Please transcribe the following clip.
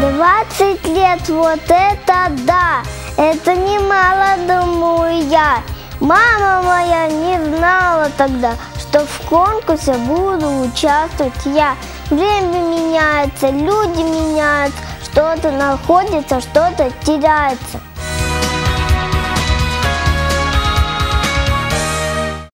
20 лет, вот это да! Это немало, думаю я. Мама моя не знала тогда, что в конкурсе буду участвовать я. Время меняется, люди меняются, что-то находится, что-то теряется.